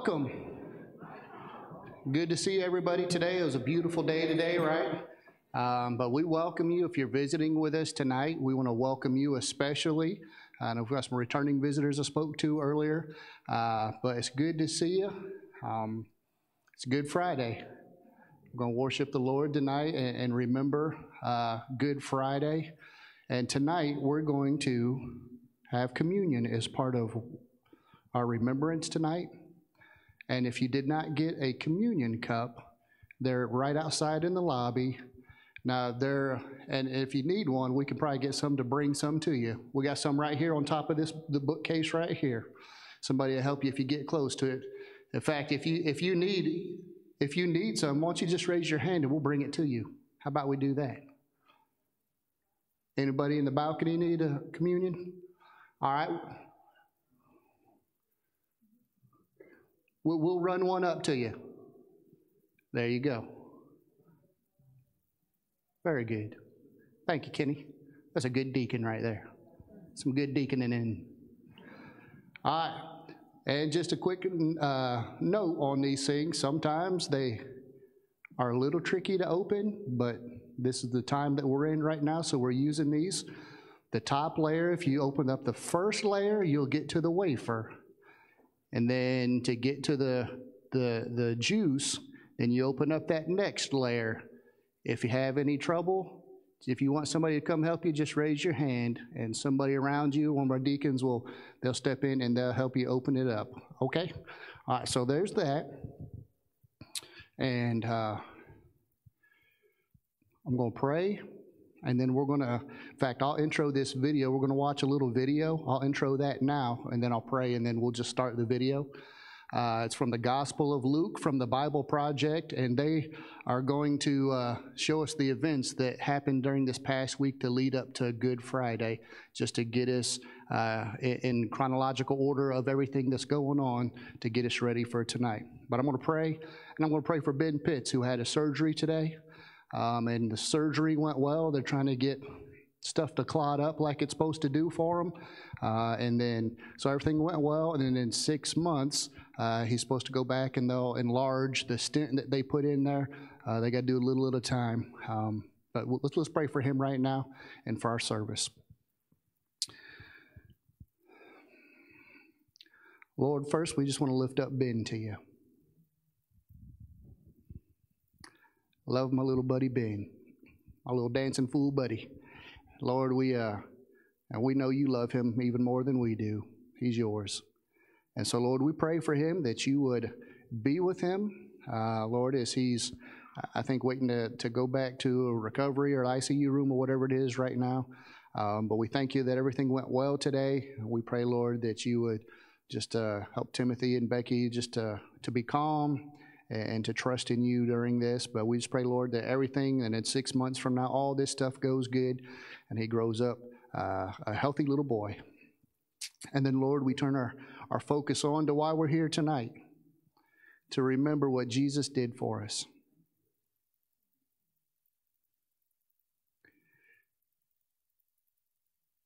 welcome. Good to see everybody today. It was a beautiful day today, right? Um, but we welcome you if you're visiting with us tonight. We want to welcome you especially. I know we've got some returning visitors I spoke to earlier, uh, but it's good to see you. Um, it's Good Friday. We're going to worship the Lord tonight and, and remember uh, Good Friday. And tonight we're going to have communion as part of our remembrance tonight. And if you did not get a communion cup, they're right outside in the lobby. Now, there, and if you need one, we can probably get some to bring some to you. We got some right here on top of this, the bookcase right here. Somebody will help you if you get close to it. In fact, if you if you need if you need some, why don't you just raise your hand and we'll bring it to you? How about we do that? Anybody in the balcony need a communion? All right. We'll, we'll run one up to you. There you go. Very good. Thank you, Kenny. That's a good deacon right there. Some good deaconing in. All right. And just a quick uh, note on these things. Sometimes they are a little tricky to open, but this is the time that we're in right now, so we're using these. The top layer, if you open up the first layer, you'll get to the wafer. And then to get to the, the, the juice, then you open up that next layer. If you have any trouble, if you want somebody to come help you, just raise your hand, and somebody around you, one of our deacons will, they'll step in and they'll help you open it up. Okay? All right, so there's that. And uh, I'm going to pray. And then we're going to, in fact, I'll intro this video. We're going to watch a little video. I'll intro that now, and then I'll pray, and then we'll just start the video. Uh, it's from the Gospel of Luke from the Bible Project, and they are going to uh, show us the events that happened during this past week to lead up to Good Friday, just to get us uh, in chronological order of everything that's going on to get us ready for tonight. But I'm going to pray, and I'm going to pray for Ben Pitts, who had a surgery today. Um, and the surgery went well. They're trying to get stuff to clot up like it's supposed to do for them. Uh, and then, so everything went well. And then in six months, uh, he's supposed to go back and they'll enlarge the stent that they put in there. Uh, they got to do a little at a time. Um, but let's, let's pray for him right now and for our service. Lord, first, we just want to lift up Ben to you. Love my little buddy Ben, my little dancing fool buddy. Lord, we uh, and we know you love him even more than we do. He's yours. And so, Lord, we pray for him that you would be with him, uh, Lord, as he's, I think, waiting to, to go back to a recovery or ICU room or whatever it is right now. Um, but we thank you that everything went well today. We pray, Lord, that you would just uh, help Timothy and Becky just to, to be calm and to trust in you during this. But we just pray, Lord, that everything, and in six months from now, all this stuff goes good and he grows up uh, a healthy little boy. And then, Lord, we turn our, our focus on to why we're here tonight to remember what Jesus did for us.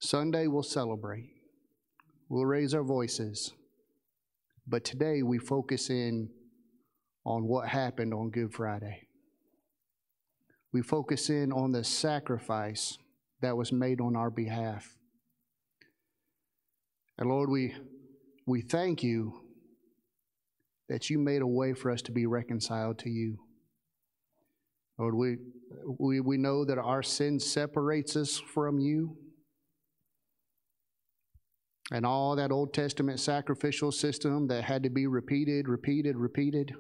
Sunday we'll celebrate. We'll raise our voices. But today we focus in on what happened on Good Friday. We focus in on the sacrifice that was made on our behalf. And Lord, we, we thank you that you made a way for us to be reconciled to you. Lord, we, we, we know that our sin separates us from you. And all that Old Testament sacrificial system that had to be repeated, repeated, repeated.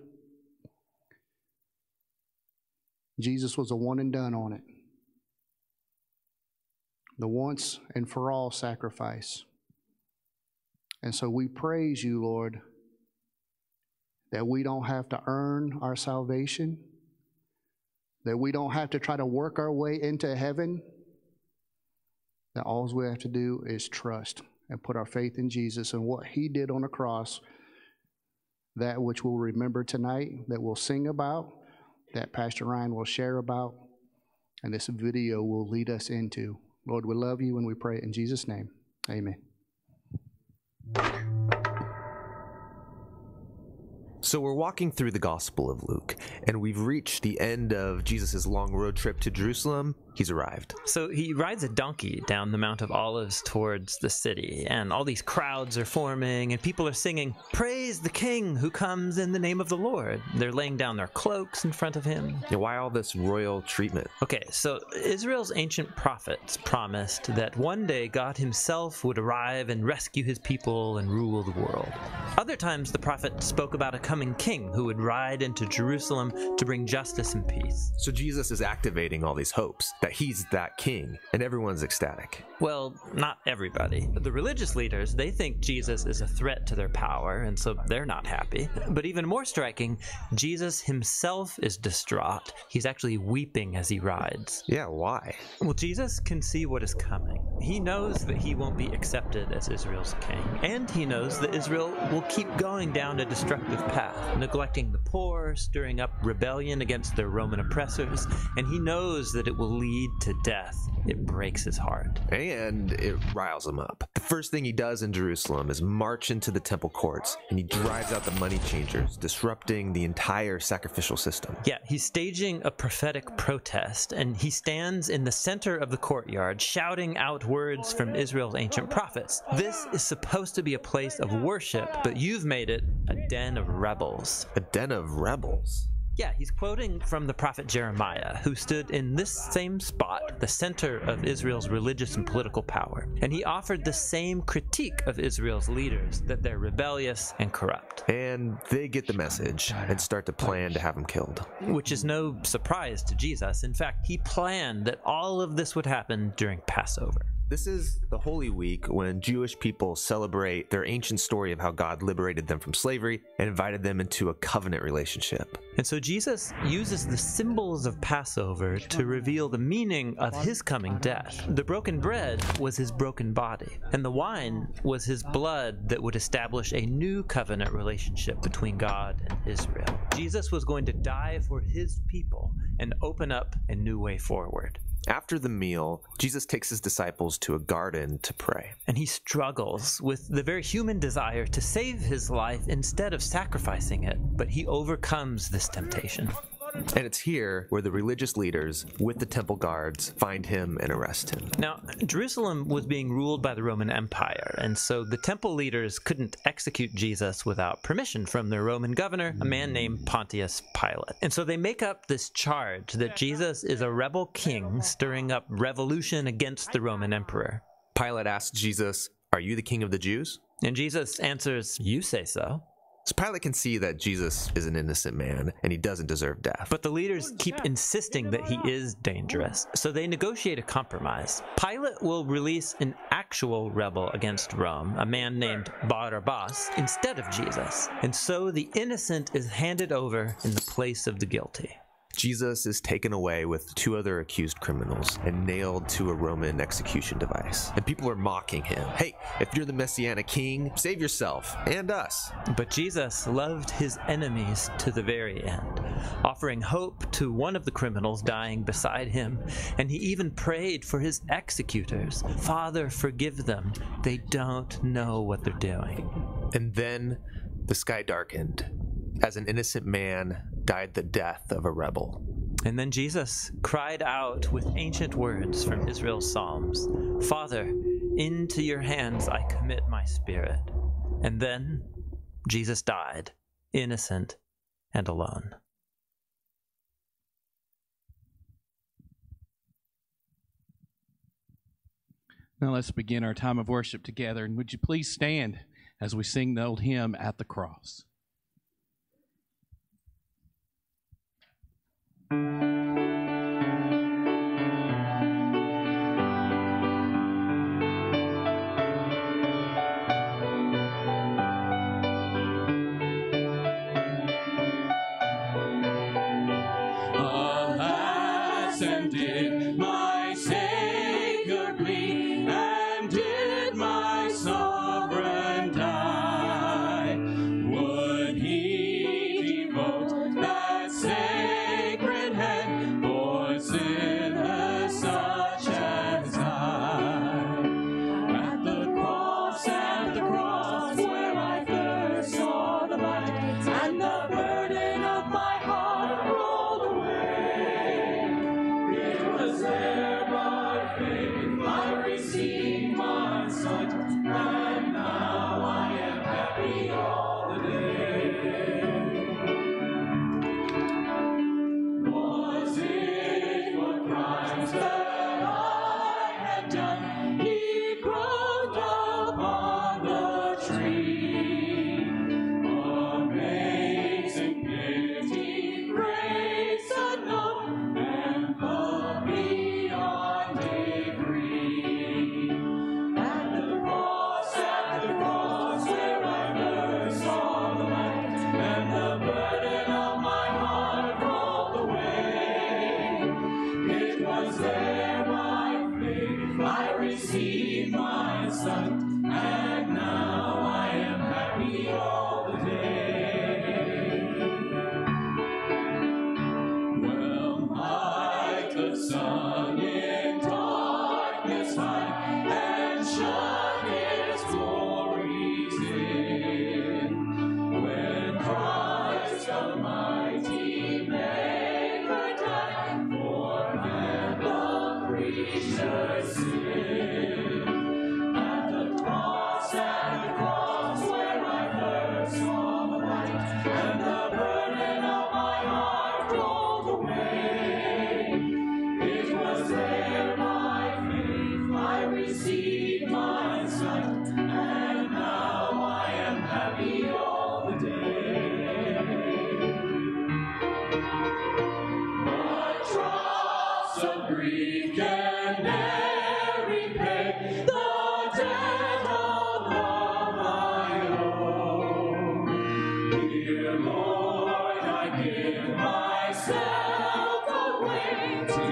Jesus was a one and done on it. The once and for all sacrifice. And so we praise you, Lord, that we don't have to earn our salvation, that we don't have to try to work our way into heaven, that all we have to do is trust and put our faith in Jesus and what He did on the cross, that which we'll remember tonight, that we'll sing about that Pastor Ryan will share about and this video will lead us into. Lord, we love you and we pray in Jesus' name. Amen. So we're walking through the Gospel of Luke, and we've reached the end of Jesus' long road trip to Jerusalem. He's arrived. So he rides a donkey down the Mount of Olives towards the city, and all these crowds are forming, and people are singing, Praise the King who comes in the name of the Lord. They're laying down their cloaks in front of him. Yeah, why all this royal treatment? Okay, so Israel's ancient prophets promised that one day God himself would arrive and rescue his people and rule the world. Other times, the prophet spoke about a coming king who would ride into Jerusalem to bring justice and peace. So Jesus is activating all these hopes that he's that king, and everyone's ecstatic. Well, not everybody. The religious leaders, they think Jesus is a threat to their power, and so they're not happy. But even more striking, Jesus himself is distraught. He's actually weeping as he rides. Yeah, why? Well, Jesus can see what is coming. He knows that he won't be accepted as Israel's king, and he knows that Israel will keep going down a destructive path, neglecting the poor, stirring up rebellion against their Roman oppressors, and he knows that it will lead to death. It breaks his heart. And it riles him up. The first thing he does in Jerusalem is march into the temple courts, and he drives out the money changers, disrupting the entire sacrificial system. Yeah, he's staging a prophetic protest, and he stands in the center of the courtyard, shouting out words from Israel's ancient prophets. This is supposed to be a place of worship, but you've made it a den of rebels. A den of rebels. Yeah, he's quoting from the prophet Jeremiah, who stood in this same spot, the center of Israel's religious and political power. And he offered the same critique of Israel's leaders that they're rebellious and corrupt. And they get the message and start to plan to have him killed. Which is no surprise to Jesus. In fact, he planned that all of this would happen during Passover. This is the Holy Week when Jewish people celebrate their ancient story of how God liberated them from slavery and invited them into a covenant relationship. And so Jesus uses the symbols of Passover to reveal the meaning of his coming death. The broken bread was his broken body, and the wine was his blood that would establish a new covenant relationship between God and Israel. Jesus was going to die for his people and open up a new way forward. After the meal, Jesus takes his disciples to a garden to pray. And he struggles with the very human desire to save his life instead of sacrificing it, but he overcomes this temptation. And it's here where the religious leaders, with the temple guards, find him and arrest him. Now, Jerusalem was being ruled by the Roman Empire, and so the temple leaders couldn't execute Jesus without permission from their Roman governor, a man named Pontius Pilate. And so they make up this charge that Jesus is a rebel king stirring up revolution against the Roman emperor. Pilate asks Jesus, Are you the king of the Jews? And Jesus answers, You say so. So Pilate can see that Jesus is an innocent man and he doesn't deserve death. But the leaders keep insisting that he is dangerous, so they negotiate a compromise. Pilate will release an actual rebel against Rome, a man named Barabbas, instead of Jesus. And so the innocent is handed over in the place of the guilty. Jesus is taken away with two other accused criminals and nailed to a Roman execution device. And people are mocking him. Hey, if you're the Messianic king, save yourself and us. But Jesus loved his enemies to the very end, offering hope to one of the criminals dying beside him. And he even prayed for his executors Father, forgive them. They don't know what they're doing. And then the sky darkened as an innocent man died the death of a rebel. And then Jesus cried out with ancient words from Israel's Psalms Father, into your hands I commit my spirit. And then Jesus died, innocent and alone. Now let's begin our time of worship together. And would you please stand as we sing the old hymn at the cross? Música Lord, I give myself away.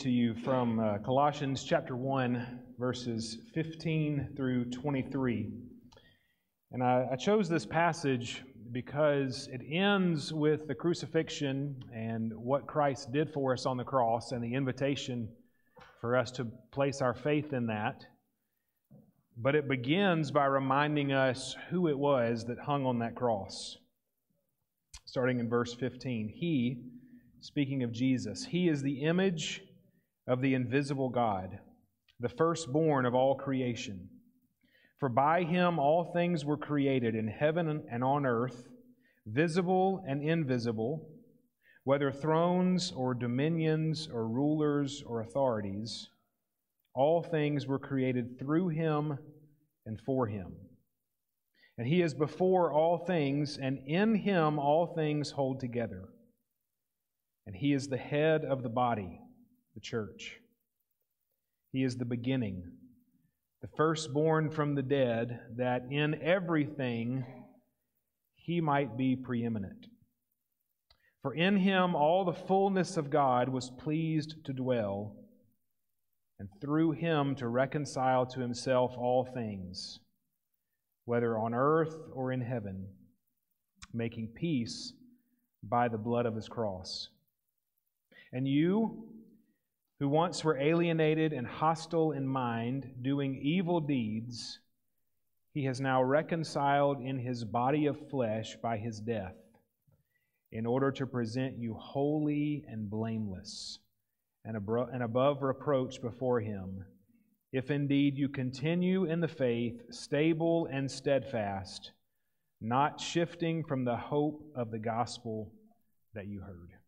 To you from uh, Colossians chapter 1, verses 15 through 23. And I, I chose this passage because it ends with the crucifixion and what Christ did for us on the cross and the invitation for us to place our faith in that. But it begins by reminding us who it was that hung on that cross. Starting in verse 15. He, speaking of Jesus, he is the image of the invisible God, the firstborn of all creation. For by him all things were created in heaven and on earth, visible and invisible, whether thrones or dominions or rulers or authorities. All things were created through him and for him. And he is before all things, and in him all things hold together. And he is the head of the body, the church. He is the beginning, the firstborn from the dead, that in everything he might be preeminent. For in him all the fullness of God was pleased to dwell, and through him to reconcile to himself all things, whether on earth or in heaven, making peace by the blood of his cross. And you, who once were alienated and hostile in mind, doing evil deeds, he has now reconciled in his body of flesh by his death, in order to present you holy and blameless and, above reproach before him, if indeed you continue in the faith, stable and steadfast, not shifting from the hope of the gospel that you heard.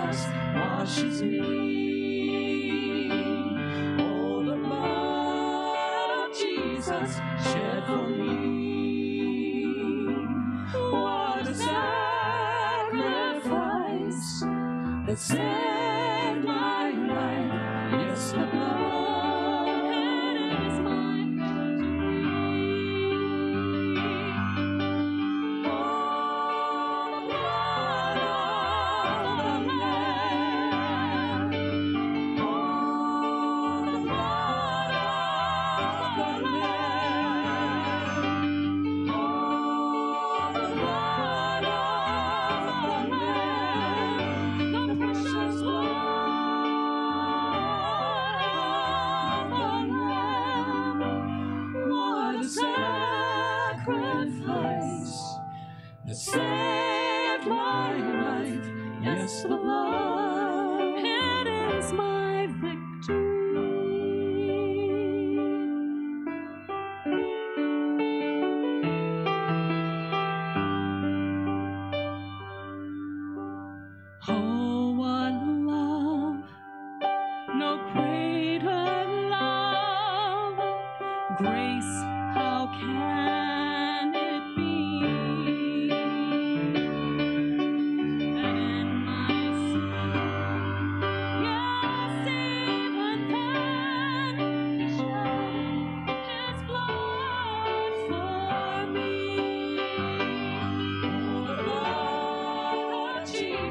Jesus washes me. Oh, the blood of Jesus shed for me. What a sacrifice! That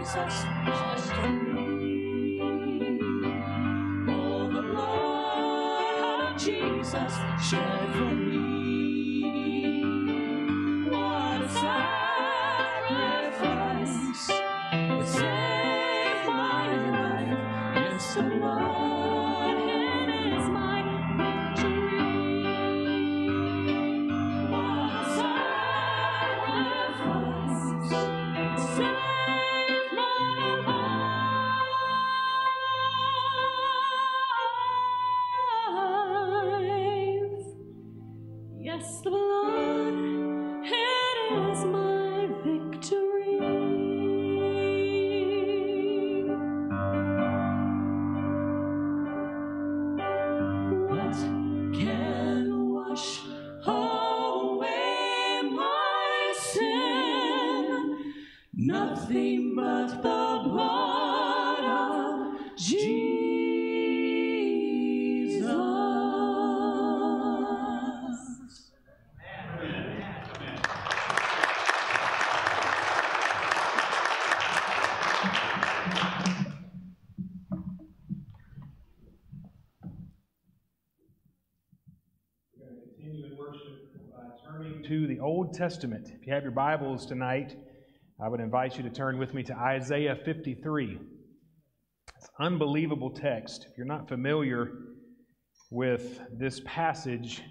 Jesus, just the blood of Jesus shed for me. Testament. If you have your Bibles tonight, I would invite you to turn with me to Isaiah 53. It's an unbelievable text. If you're not familiar with this passage,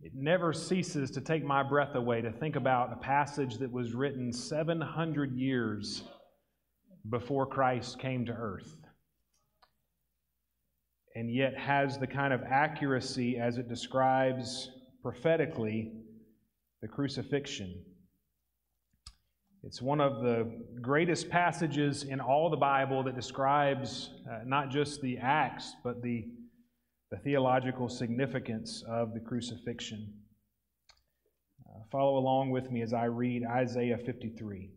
it never ceases to take my breath away to think about a passage that was written 700 years before Christ came to earth, and yet has the kind of accuracy as it describes prophetically the crucifixion. It's one of the greatest passages in all the Bible that describes uh, not just the acts, but the, the theological significance of the crucifixion. Uh, follow along with me as I read Isaiah 53.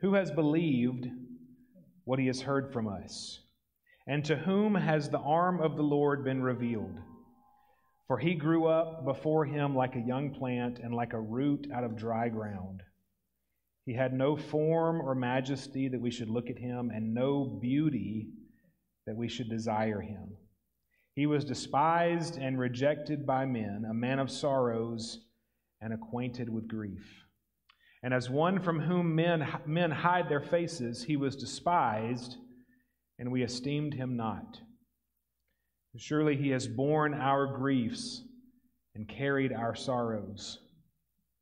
Who has believed what he has heard from us? And to whom has the arm of the Lord been revealed? For he grew up before him like a young plant and like a root out of dry ground. He had no form or majesty that we should look at him, and no beauty that we should desire him. He was despised and rejected by men, a man of sorrows and acquainted with grief. And as one from whom men, men hide their faces, he was despised, and we esteemed him not. Surely he has borne our griefs and carried our sorrows.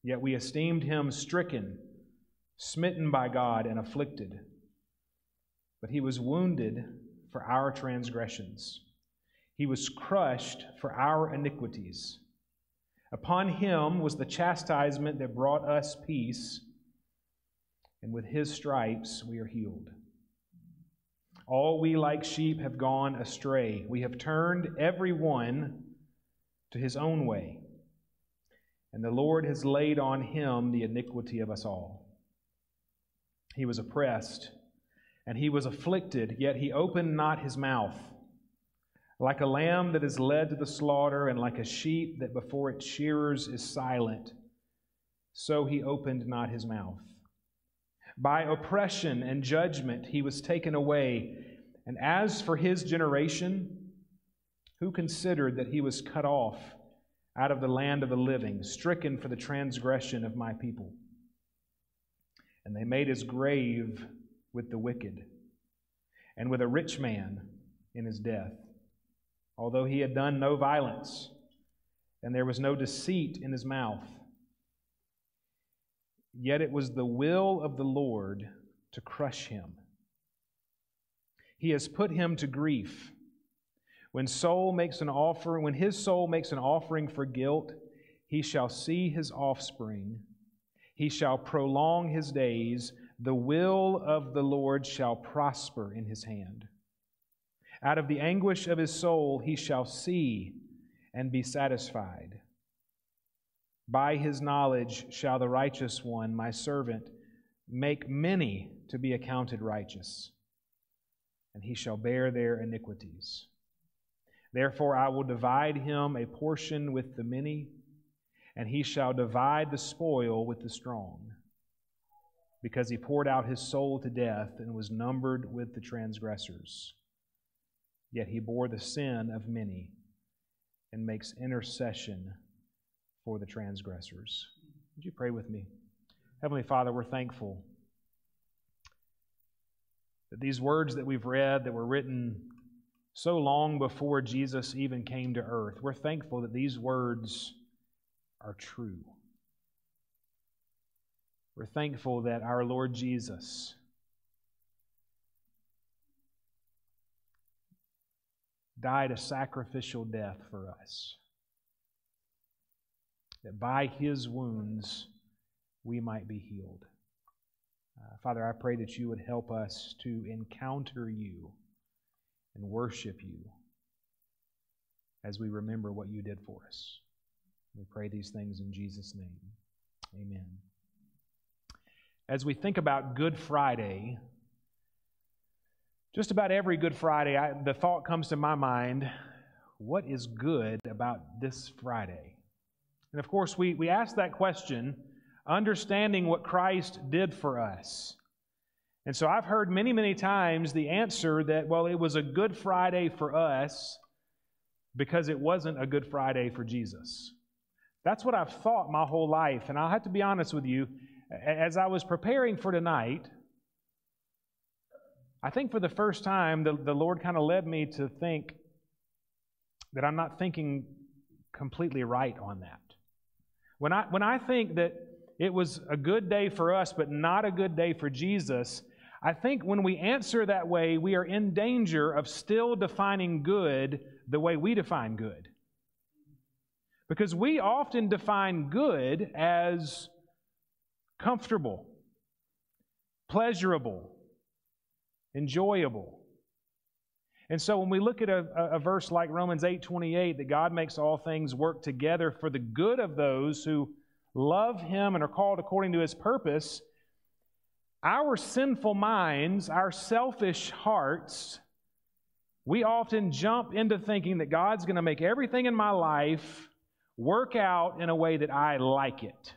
Yet we esteemed him stricken, smitten by God, and afflicted. But he was wounded for our transgressions, he was crushed for our iniquities. Upon him was the chastisement that brought us peace, and with his stripes we are healed. All we like sheep have gone astray. We have turned every one to his own way. And the Lord has laid on him the iniquity of us all. He was oppressed, and he was afflicted, yet he opened not his mouth. Like a lamb that is led to the slaughter, and like a sheep that before its shearers is silent, so he opened not his mouth. By oppression and judgment he was taken away. And as for his generation, who considered that he was cut off out of the land of the living, stricken for the transgression of my people? And they made his grave with the wicked, and with a rich man in his death, although he had done no violence, and there was no deceit in his mouth. Yet it was the will of the Lord to crush him. He has put him to grief. When soul makes an offering, when his soul makes an offering for guilt, he shall see his offspring. He shall prolong his days. The will of the Lord shall prosper in his hand. Out of the anguish of his soul he shall see and be satisfied. By his knowledge shall the righteous one, my servant, make many to be accounted righteous, and he shall bear their iniquities. Therefore, I will divide him a portion with the many, and he shall divide the spoil with the strong, because he poured out his soul to death and was numbered with the transgressors. Yet he bore the sin of many and makes intercession for the transgressors. Would you pray with me? Heavenly Father, we're thankful that these words that we've read that were written so long before Jesus even came to earth, we're thankful that these words are true. We're thankful that our Lord Jesus died a sacrificial death for us that by his wounds we might be healed. Uh, Father, I pray that you would help us to encounter you and worship you as we remember what you did for us. We pray these things in Jesus' name. Amen. As we think about Good Friday, just about every Good Friday, I, the thought comes to my mind what is good about this Friday? And of course, we, we ask that question understanding what Christ did for us. And so I've heard many, many times the answer that, well, it was a Good Friday for us because it wasn't a Good Friday for Jesus. That's what I've thought my whole life. And I'll have to be honest with you, as I was preparing for tonight, I think for the first time, the, the Lord kind of led me to think that I'm not thinking completely right on that. When I, when I think that it was a good day for us, but not a good day for Jesus, I think when we answer that way, we are in danger of still defining good the way we define good. Because we often define good as comfortable, pleasurable, enjoyable. And so when we look at a, a, verse like Romans 8 28, that God makes all things work together for the good of those who love Him and are called according to His purpose, our sinful minds, our selfish hearts, we often jump into thinking that God's going to make everything in my life work out in a way that I like it.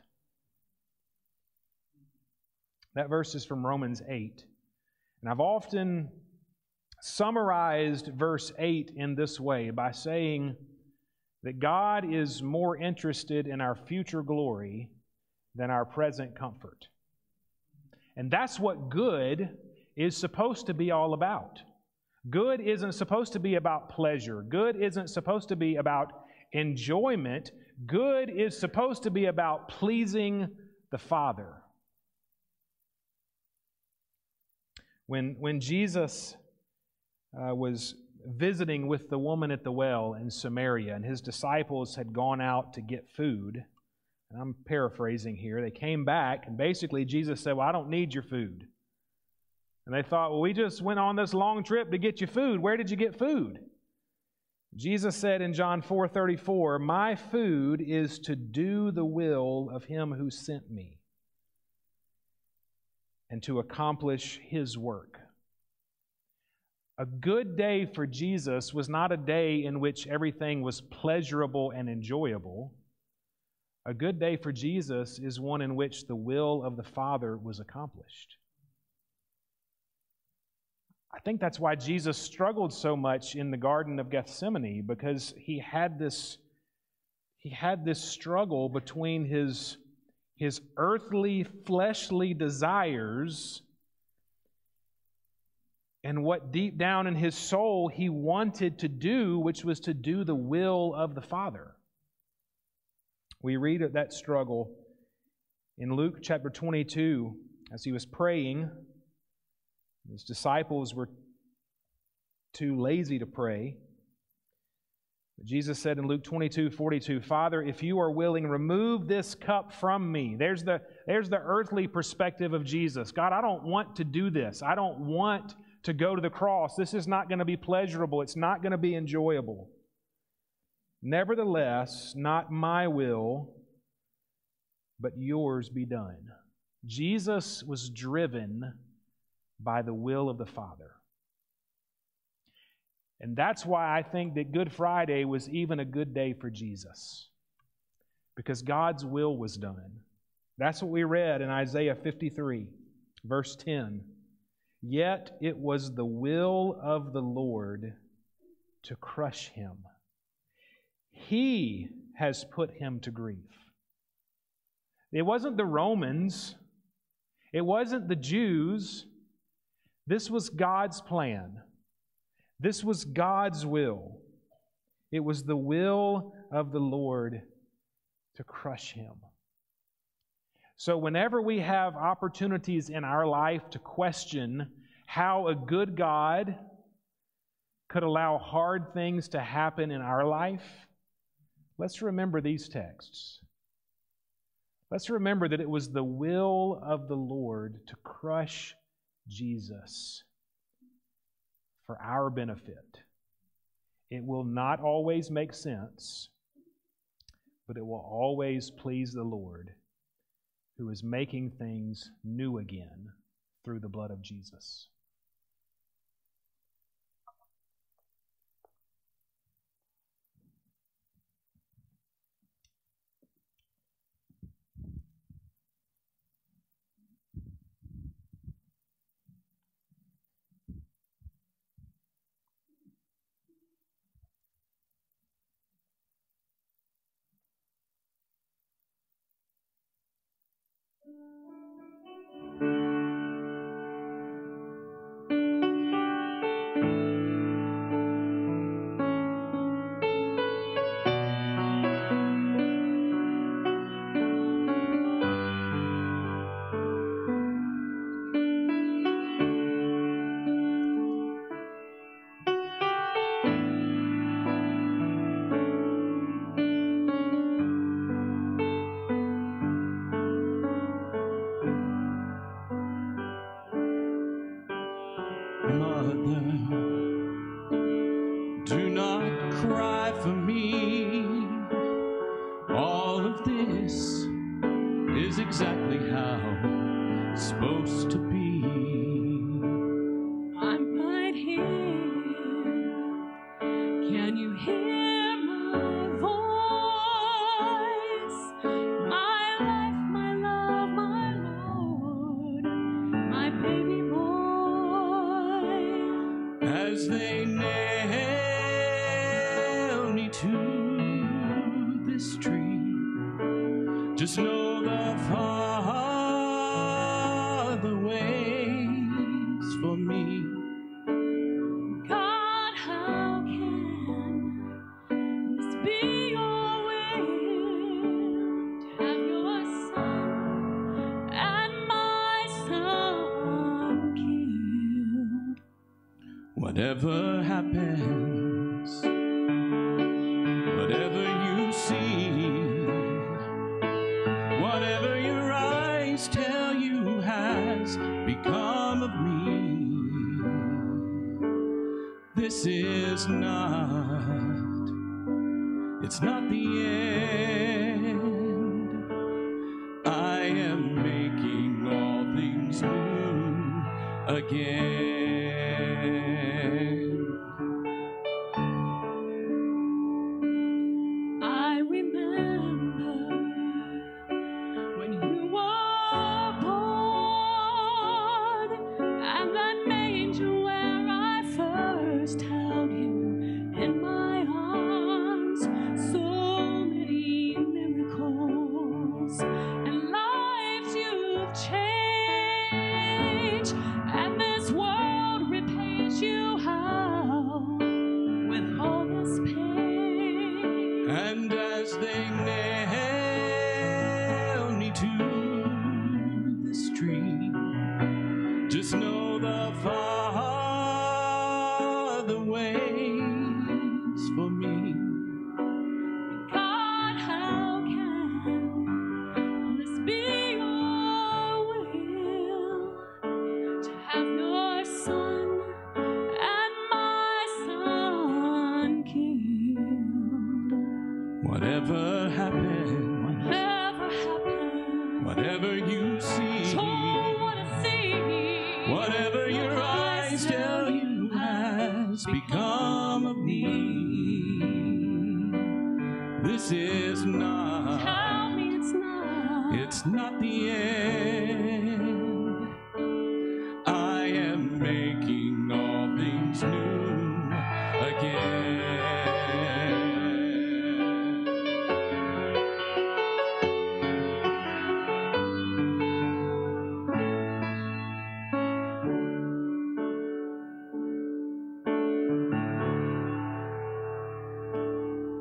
That verse is from Romans 8. And I've often summarized verse 8 in this way by saying that God is more interested in our future glory than our present comfort. And that's what good is supposed to be all about. Good isn't supposed to be about pleasure. Good isn't supposed to be about enjoyment. Good is supposed to be about pleasing the Father. When, when Jesus uh, was visiting with the woman at the well in Samaria, and his disciples had gone out to get food, and I'm paraphrasing here, they came back, and basically Jesus said, Well, I don't need your food. And they thought, Well, we just went on this long trip to get you food. Where did you get food? Jesus said in John 4:34, "My food is to do the will of him who sent me." and to accomplish his work. A good day for Jesus was not a day in which everything was pleasurable and enjoyable. A good day for Jesus is one in which the will of the Father was accomplished. I think that's why Jesus struggled so much in the Garden of Gethsemane because he had this, he had this struggle between his his earthly, fleshly desires and what deep down in his soul he wanted to do, which was to do the will of the Father. We read of that struggle in Luke chapter 22 as he was praying. His disciples were too lazy to pray. Jesus said in Luke 22 42, Father, if you are willing, remove this cup from me. There's the, there's the earthly perspective of Jesus. God, I don't want to do this. I don't want to go to the cross. This is not going to be pleasurable, it's not going to be enjoyable. Nevertheless, not my will, but yours be done. Jesus was driven by the will of the Father. And that's why I think that Good Friday was even a good day for Jesus. Because God's will was done. That's what we read in Isaiah 53, verse 10. Yet it was the will of the Lord to crush him. He has put him to grief. It wasn't the Romans, it wasn't the Jews. This was God's plan. This was God's will. It was the will of the Lord to crush him. So, whenever we have opportunities in our life to question how a good God could allow hard things to happen in our life, let's remember these texts. Let's remember that it was the will of the Lord to crush Jesus for our benefit. It will not always make sense, but it will always please the Lord who is making things new again through the blood of Jesus.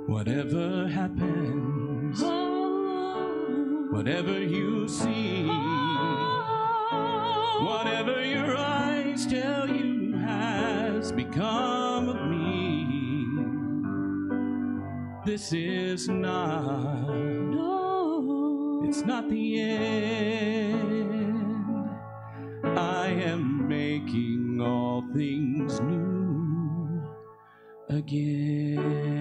Whatever happens, whatever you see. Whatever your eyes tell you has become of me. This is not, no. it's not the end. I am making all things new again.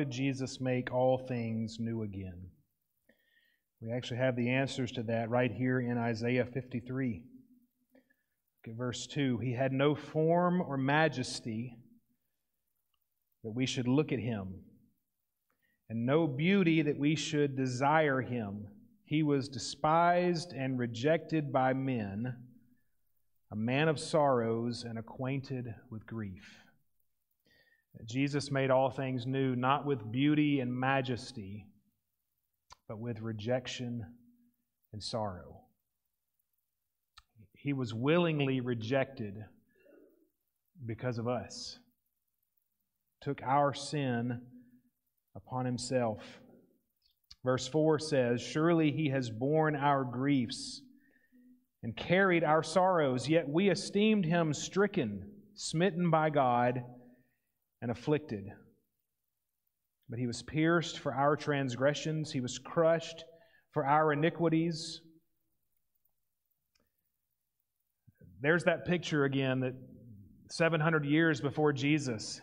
Did Jesus make all things new again? We actually have the answers to that right here in Isaiah 53. Look at verse 2. He had no form or majesty that we should look at him, and no beauty that we should desire him. He was despised and rejected by men, a man of sorrows and acquainted with grief. Jesus made all things new, not with beauty and majesty, but with rejection and sorrow. He was willingly rejected because of us. took our sin upon himself. Verse 4 says, Surely he has borne our griefs and carried our sorrows, yet we esteemed him stricken, smitten by God, and afflicted. But he was pierced for our transgressions, he was crushed for our iniquities. There's that picture again that 700 years before Jesus,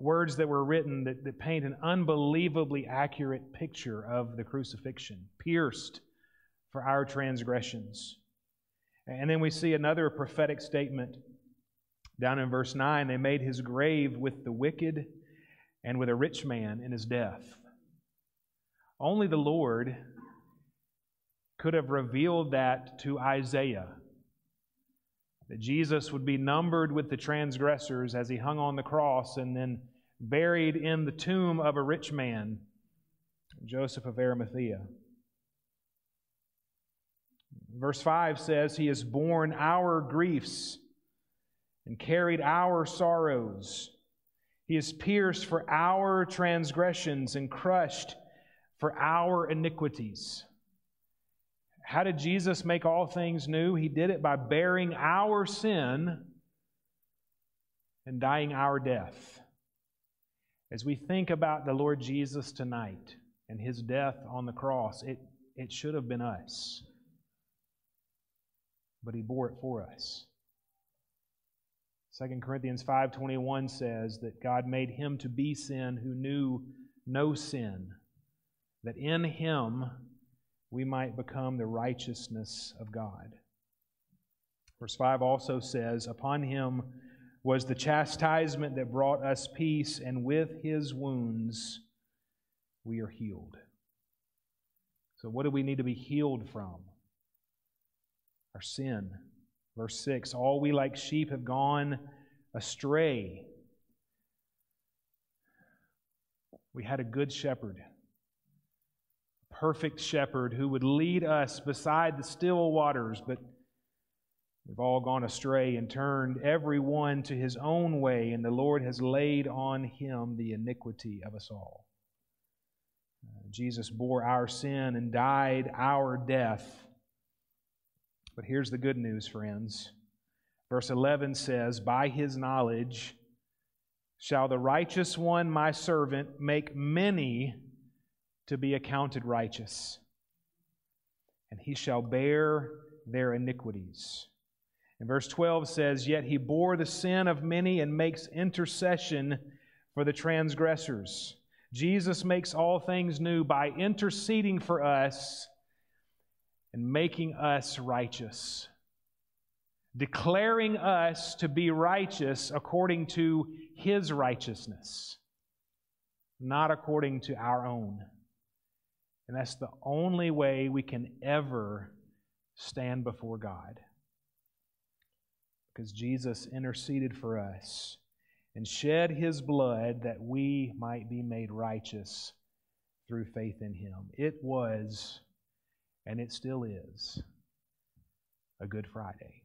words that were written that, that paint an unbelievably accurate picture of the crucifixion, pierced for our transgressions. And then we see another prophetic statement down in verse 9 they made his grave with the wicked and with a rich man in his death. Only the Lord could have revealed that to Isaiah that Jesus would be numbered with the transgressors as he hung on the cross and then buried in the tomb of a rich man, Joseph of Arimathea. Verse 5 says, He has borne our griefs and carried our sorrows. He is pierced for our transgressions and crushed for our iniquities. How did Jesus make all things new? He did it by bearing our sin and dying our death. As we think about the Lord Jesus tonight and his death on the cross, it, it should have been us. But he bore it for us. 2 Corinthians 5:21 says that God made him to be sin who knew no sin, that in him we might become the righteousness of God. Verse 5 also says, Upon him was the chastisement that brought us peace, and with his wounds we are healed. So, what do we need to be healed from? Our sin. Verse 6 All we like sheep have gone astray. We had a good shepherd a perfect shepherd who would lead us beside the still waters, but we've all gone astray and turned every one to his own way, and the Lord has laid on him the iniquity of us all. Uh, Jesus bore our sin and died our death. But here's the good news, friends. Verse 11 says, By his knowledge shall the righteous one, my servant, make many to be accounted righteous, and he shall bear their iniquities. And verse 12 says, Yet he bore the sin of many and makes intercession for the transgressors. Jesus makes all things new by interceding for us and making us righteous, declaring us to be righteous according to his righteousness, not according to our own. And that's the only way we can ever stand before God. Because Jesus interceded for us and shed his blood that we might be made righteous through faith in him. It was, and it still is, a Good Friday.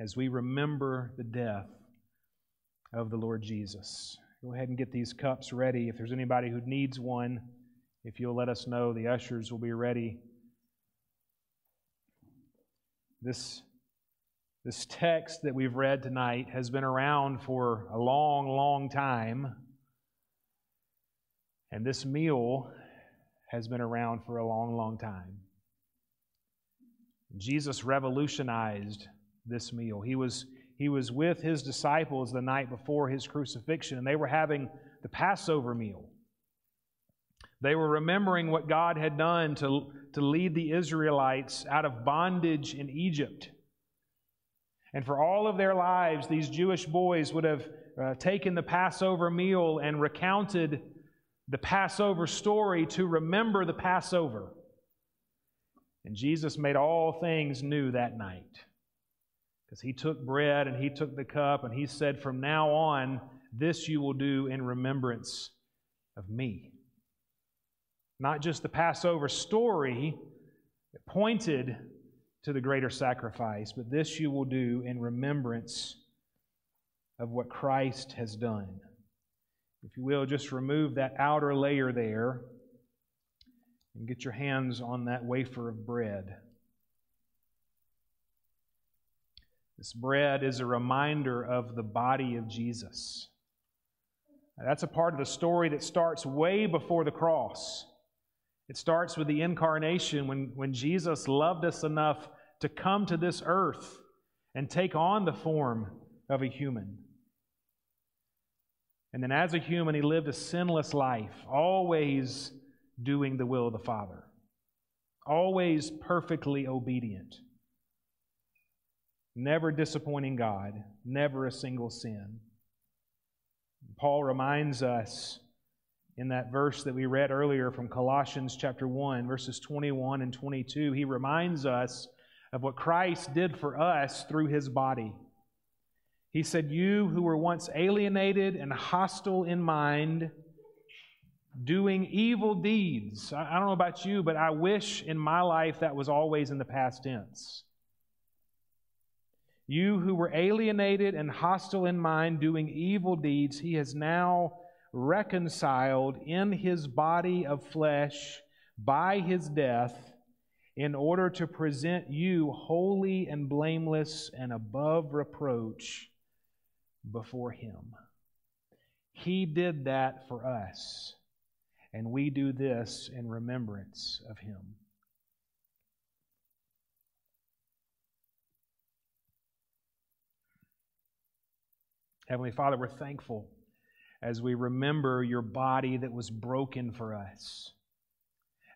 As we remember the death of the Lord Jesus, go ahead and get these cups ready. If there's anybody who needs one, if you'll let us know, the ushers will be ready. This, this text that we've read tonight has been around for a long, long time. And this meal has been around for a long, long time. Jesus revolutionized this meal. He was, he was with his disciples the night before his crucifixion, and they were having the Passover meal. They were remembering what God had done to, to lead the Israelites out of bondage in Egypt. And for all of their lives, these Jewish boys would have uh, taken the Passover meal and recounted the Passover story to remember the Passover. And Jesus made all things new that night. Because he took bread and he took the cup and he said, From now on, this you will do in remembrance of me. Not just the Passover story that pointed to the greater sacrifice, but this you will do in remembrance of what Christ has done. If you will, just remove that outer layer there and get your hands on that wafer of bread. This bread is a reminder of the body of Jesus. Now, that's a part of the story that starts way before the cross. It starts with the incarnation when, when Jesus loved us enough to come to this earth and take on the form of a human. And then, as a human, he lived a sinless life, always doing the will of the Father, always perfectly obedient, never disappointing God, never a single sin. Paul reminds us in that verse that we read earlier from Colossians chapter 1, verses 21 and 22, he reminds us of what Christ did for us through his body. He said, You who were once alienated and hostile in mind, doing evil deeds. I don't know about you, but I wish in my life that was always in the past tense. You who were alienated and hostile in mind, doing evil deeds, he has now reconciled in his body of flesh by his death in order to present you holy and blameless and above reproach before him. He did that for us, and we do this in remembrance of him. Heavenly Father, we're thankful as we remember your body that was broken for us.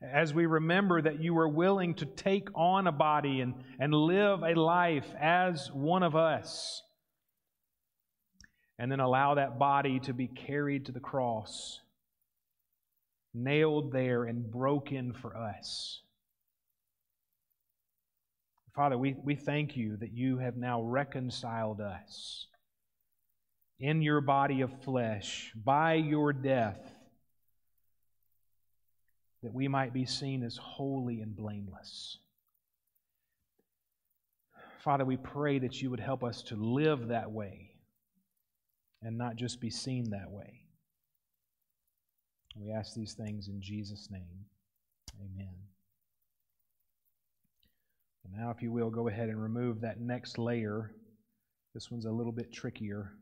As we remember that you were willing to take on a body and, and live a life as one of us, and then allow that body to be carried to the cross, nailed there and broken for us. Father, we, we thank you that you have now reconciled us in your body of flesh by your death, that we might be seen as holy and blameless. Father, we pray that you would help us to live that way and not just be seen that way. We ask these things in Jesus' name. Amen. Now, if you will, go ahead and remove that next layer. This one's a little bit trickier.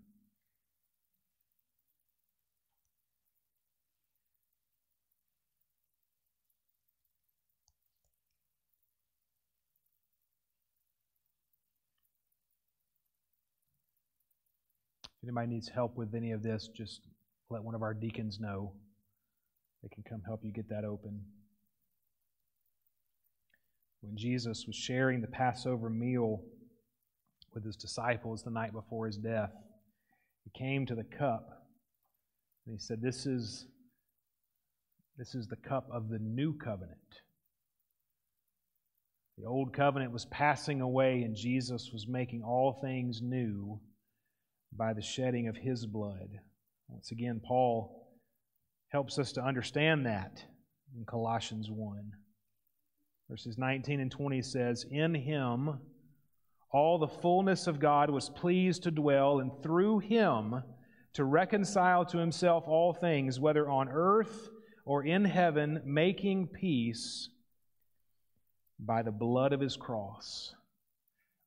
Anybody needs help with any of this, just let one of our deacons know. They can come help you get that open. When Jesus was sharing the Passover meal with his disciples the night before his death, he came to the cup and he said, This is, this is the cup of the new covenant. The old covenant was passing away, and Jesus was making all things new by the shedding of his blood. Once again, Paul helps us to understand that in Colossians 1. Verses 19 and 20 says, In him all the fullness of God was pleased to dwell, and through him to reconcile to himself all things, whether on earth or in heaven, making peace by the blood of his cross.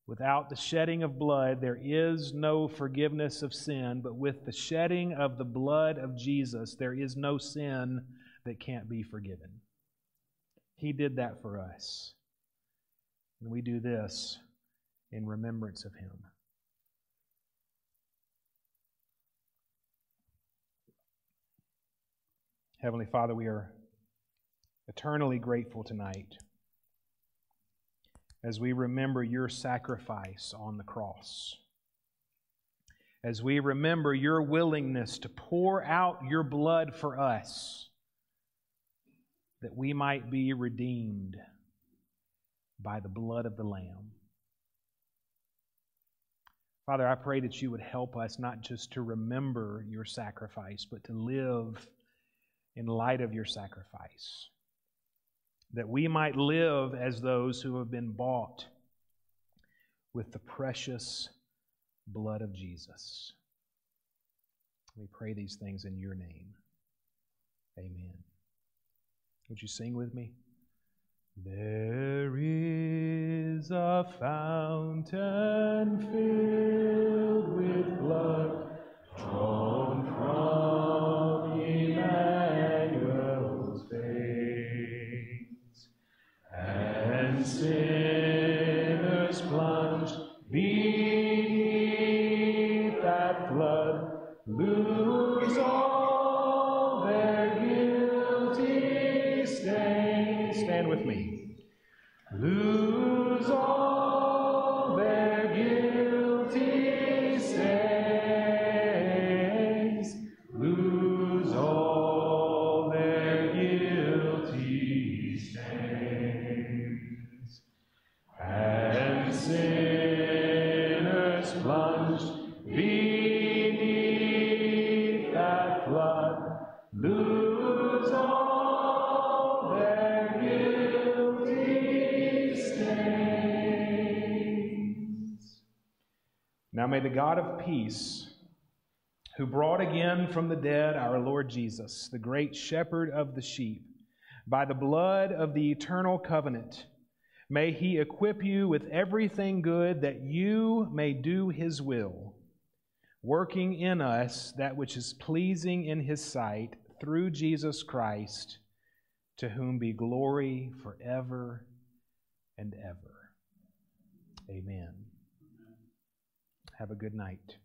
Without the shedding of blood, there is no forgiveness of sin, but with the shedding of the blood of Jesus, there is no sin that can't be forgiven. He did that for us. And we do this in remembrance of Him. Heavenly Father, we are eternally grateful tonight as we remember your sacrifice on the cross. As we remember your willingness to pour out your blood for us, that we might be redeemed by the blood of the Lamb. Father, I pray that you would help us not just to remember your sacrifice, but to live in light of your sacrifice that we might live as those who have been bought with the precious blood of Jesus. We pray these things in your name. Amen. Would you sing with me? There is a fountain filled with blood drawn from lose all God of peace, who brought again from the dead our Lord Jesus, the great shepherd of the sheep, by the blood of the eternal covenant, may he equip you with everything good that you may do his will, working in us that which is pleasing in his sight through Jesus Christ, to whom be glory forever and ever. Amen. Have a good night.